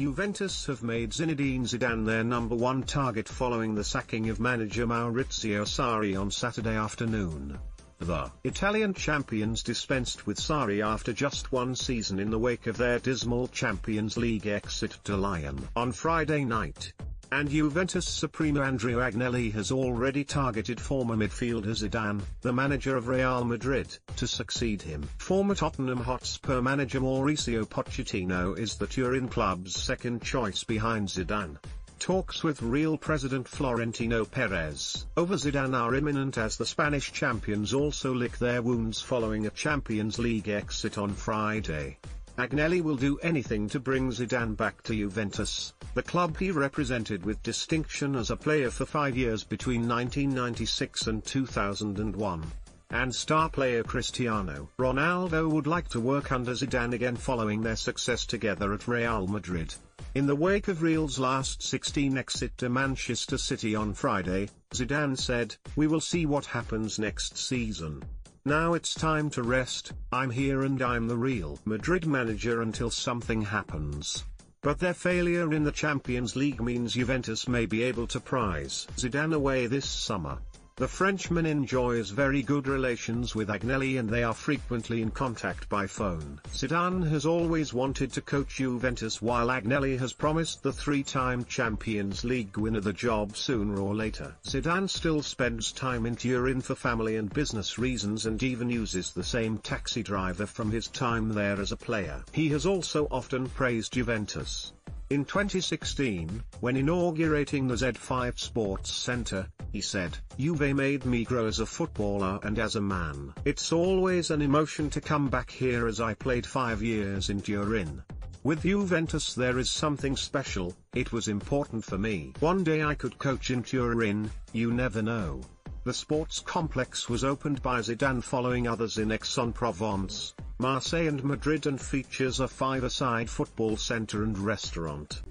Juventus have made Zinedine Zidane their number one target following the sacking of manager Maurizio Sarri on Saturday afternoon. The Italian champions dispensed with Sarri after just one season in the wake of their dismal Champions League exit to Lyon on Friday night. And Juventus Supremo Andrea Agnelli has already targeted former midfielder Zidane, the manager of Real Madrid, to succeed him. Former Tottenham Hotspur manager Mauricio Pochettino is the Turin club's second choice behind Zidane. Talks with Real President Florentino Perez over Zidane are imminent as the Spanish champions also lick their wounds following a Champions League exit on Friday. Agnelli will do anything to bring Zidane back to Juventus, the club he represented with distinction as a player for five years between 1996 and 2001. And star player Cristiano Ronaldo would like to work under Zidane again following their success together at Real Madrid. In the wake of Real's last 16 exit to Manchester City on Friday, Zidane said, We will see what happens next season. Now it's time to rest, I'm here and I'm the Real Madrid manager until something happens. But their failure in the Champions League means Juventus may be able to prize Zidane away this summer. The Frenchman enjoys very good relations with Agnelli and they are frequently in contact by phone. Zidane has always wanted to coach Juventus while Agnelli has promised the three-time Champions League winner the job sooner or later. Zidane still spends time in Turin for family and business reasons and even uses the same taxi driver from his time there as a player. He has also often praised Juventus. In 2016, when inaugurating the Z5 Sports Center, he said, Juve made me grow as a footballer and as a man. It's always an emotion to come back here as I played five years in Turin. With Juventus there is something special, it was important for me. One day I could coach in Turin, you never know. The sports complex was opened by Zidane following others in Aix-en-Provence, Marseille and Madrid and features a five-a-side football center and restaurant.